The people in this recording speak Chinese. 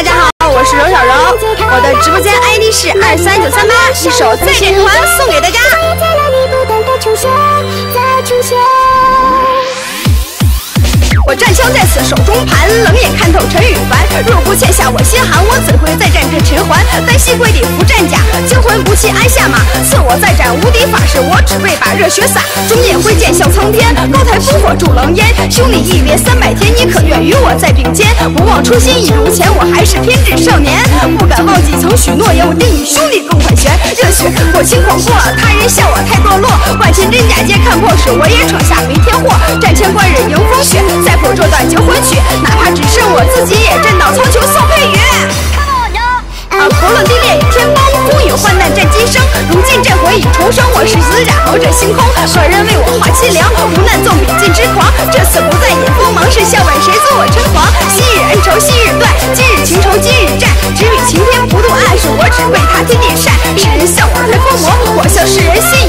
大家好，我是柔小柔，我的直播间 ID 是二三九三八，一首《再见成团》送给大家。我战枪在此手中盘，冷眼看透陈羽凡。若不欠下我心寒，我怎会再战这陈还？单膝跪地服战甲，惊魂不弃鞍下马。赐我再战无敌法式，我只为把热血洒。中夜挥剑笑苍天，高台烽火助狼烟。兄弟一别三百天，不忘初心一如前，我还是偏执少年，不敢忘记曾许诺言，我定与兄弟共款旋。热血过轻狂过，他人笑我太堕落。万千真假皆看破，是我也闯下没天祸。战千官人迎风雪，再谱这段求婚曲，哪怕只剩我自己，也震到苍穹送配乐。啊，不论地裂天崩，风雨患难战今生。如今战火已重生，我是死斩豪这星空。何人为我画凄凉？无难纵笔尽痴狂。这次不再引锋芒，是笑问谁做我称皇。是人心